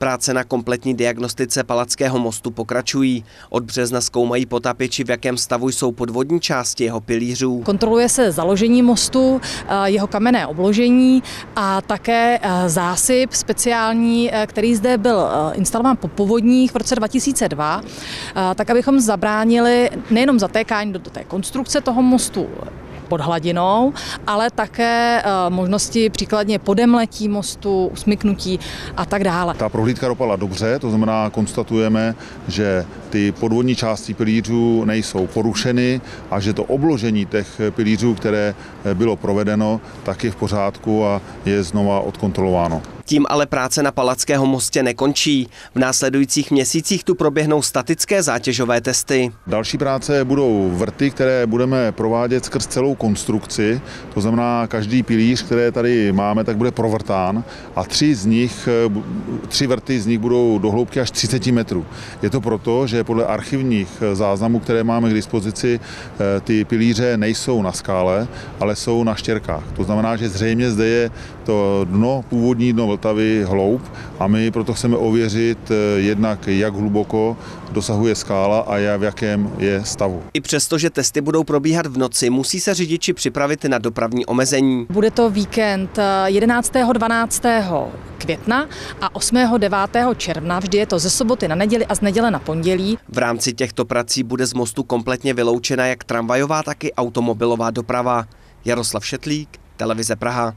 Práce na kompletní diagnostice Palackého mostu pokračují. Od března zkoumají potapěči, v jakém stavu jsou podvodní části jeho pilířů. Kontroluje se založení mostu, eh, jeho kamenné obložení a také eh, zásyp speciální, eh, který zde byl instalován po povodních v roce 2002, tak abychom zabránili nejenom zatékání do té konstrukce toho mostu pod hladinou, ale také eh, možnosti příkladně podemletí mostu, usmyknutí a tak dále. Ta prohlídka dopadla dobře, to znamená, konstatujeme, že ty podvodní části pilířů nejsou porušeny a že to obložení těch pilířů, které bylo provedeno, tak je v pořádku a je znova odkontrolováno. Tím ale práce na Palackého mostě nekončí. V následujících měsících tu proběhnou statické zátěžové testy. Další práce budou vrty, které budeme provádět skrz celou konstrukci. To znamená, každý pilíř, které tady máme, tak bude provrtán a tři z nich, tři vrty z nich budou do hloubky až 30 metrů. Je to proto, že podle archivních záznamů, které máme k dispozici, eh, ty pilíře nejsou na skále, ale jsou na štěrkách. To znamená, že zřejmě zde je to dno, původní dno Vltavy hloub a my proto chceme ověřit eh, jednak, jak hluboko dosahuje skála a v jakém je stavu. I přesto, že testy budou probíhat v noci, musí se řidiči připravit na dopravní omezení. Bude to víkend 11. Eh, 12 května a 8. 9. června, vždy je to ze soboty na neděli a z neděle na pondělí. V rámci těchto prací bude z mostu kompletně vyloučena jak tramvajová, tak i automobilová doprava. Jaroslav Šetlík, Televize Praha.